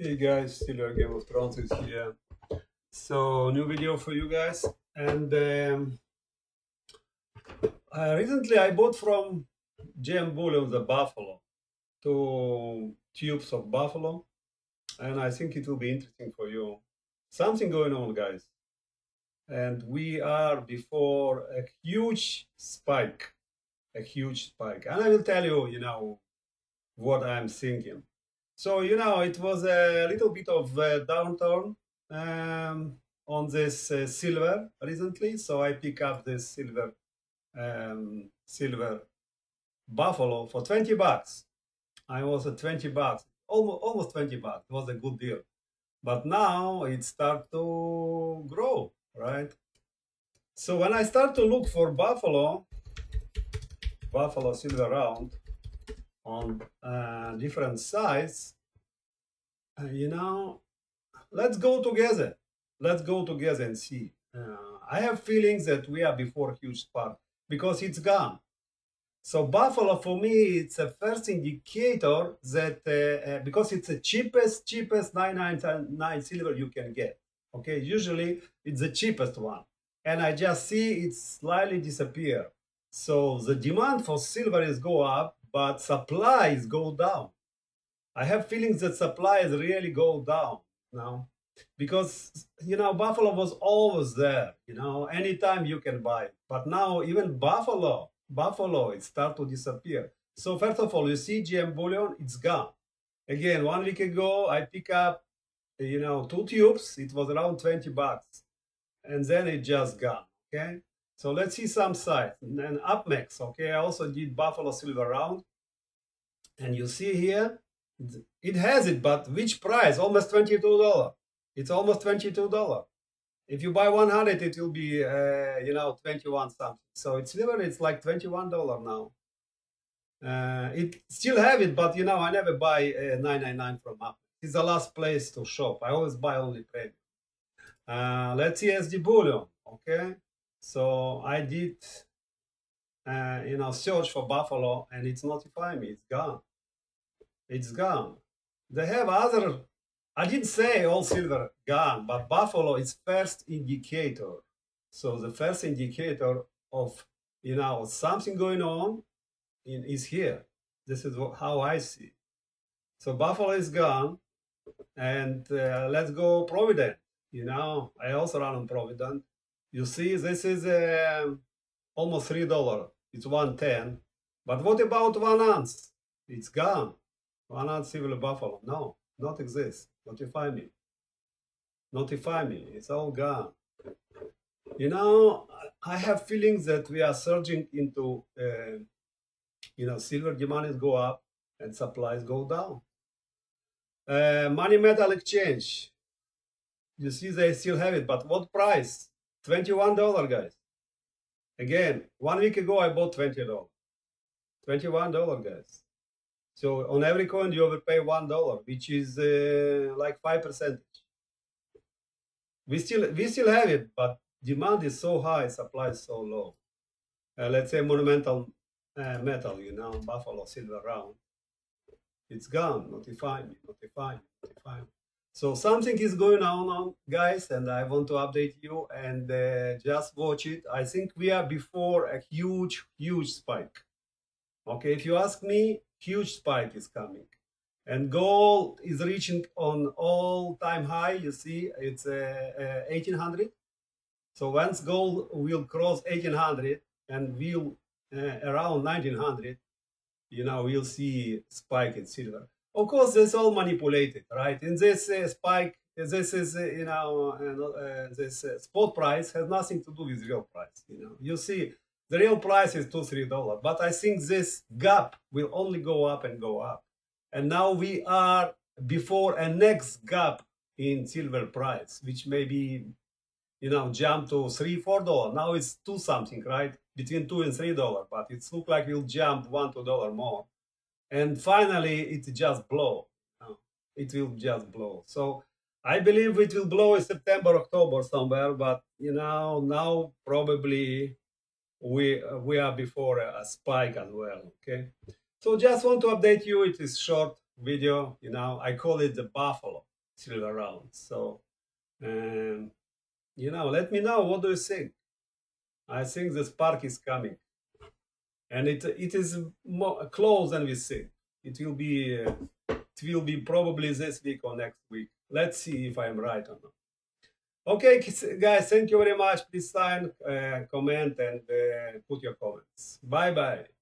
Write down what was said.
Hey guys, Silver Game of Thrones is here. So new video for you guys. And um, uh, recently I bought from GM Bullion the buffalo, two tubes of buffalo, and I think it will be interesting for you. Something going on, guys, and we are before a huge spike, a huge spike, and I will tell you, you know, what I'm thinking. So, you know, it was a little bit of a downturn um, on this uh, silver recently. So I pick up this silver, um, silver buffalo for 20 bucks. I was at 20 bucks, almost, almost 20 bucks. It was a good deal. But now it start to grow, right? So when I start to look for buffalo, buffalo silver round, on uh, different sites, uh, you know, let's go together. Let's go together and see. Uh, I have feelings that we are before huge spark because it's gone. So Buffalo for me, it's a first indicator that uh, uh, because it's the cheapest, cheapest 999 silver you can get. Okay, usually it's the cheapest one, and I just see it slightly disappear. So the demand for silver is go up, but supplies go down. I have feelings that supplies really go down now because you know buffalo was always there you know? Anytime you can buy. But now even buffalo buffalo it start to disappear. So first of all you see gm bullion it's gone. Again one week ago i pick up you know two tubes. It was around 20 bucks. And then it just gone okay? So let's see some sites. And APMEX, okay, I also did Buffalo Silver Round. And you see here, it has it, but which price? Almost $22. It's almost $22. If you buy 100, it will be, uh, you know, 21 something. So it's silver, it's like $21 now. Uh, it still have it, but you know, I never buy uh, 999 from APMEX. It's the last place to shop. I always buy only premium. Uh, let's see SD Bullion, okay? So I did, uh, you know, search for Buffalo and it's notifying me, it's gone. It's gone. They have other, I didn't say all silver gone, but Buffalo is first indicator. So the first indicator of, you know, something going on in, is here. This is what, how I see. So Buffalo is gone and uh, let's go Provident. You know, I also run on Provident you see, this is uh, almost three dollar. It's one ten. But what about one ounce? It's gone. Silver buffalo. No, not exist. Notify me. Notify me. It's all gone. You know, I have feelings that we are surging into, uh, you know, silver demand is go up and supplies go down. Uh, money metal exchange. You see, they still have it, but what price? $21, guys. Again, one week ago, I bought $20. $21, guys. So on every coin, you overpay $1, which is uh, like 5%. We still, we still have it, but demand is so high, supply is so low. Uh, let's say monumental uh, metal, you know, buffalo silver round. It's gone. Notify me, notify me, notify me. So something is going on, guys, and I want to update you and uh, just watch it. I think we are before a huge, huge spike. Okay, if you ask me, huge spike is coming. And gold is reaching on all-time high. You see, it's uh, uh, 1800. So once gold will cross 1800 and will uh, around 1900, you know, we'll see spike in silver. Of course, it's all manipulated, right? In this uh, spike, this is, uh, you know, uh, this spot price has nothing to do with real price. You know, you see, the real price is two, three dollars, but I think this gap will only go up and go up. And now we are before a next gap in silver price, which maybe, you know, jump to three, four dollars. Now it's two something, right? Between two and three dollars, but it looks like we'll jump one, two dollar more and finally it just blow it will just blow so i believe it will blow in september october somewhere but you know now probably we we are before a, a spike as well okay so just want to update you it is short video you know i call it the buffalo still around. So, um, you know, let me know what do you think. I think the spark is coming, and it it is more close than we think. It will be uh, it will be probably this week or next week. Let's see if I'm right or not. Okay, guys, thank you very much. Please sign, uh, comment, and uh, put your comments. Bye bye.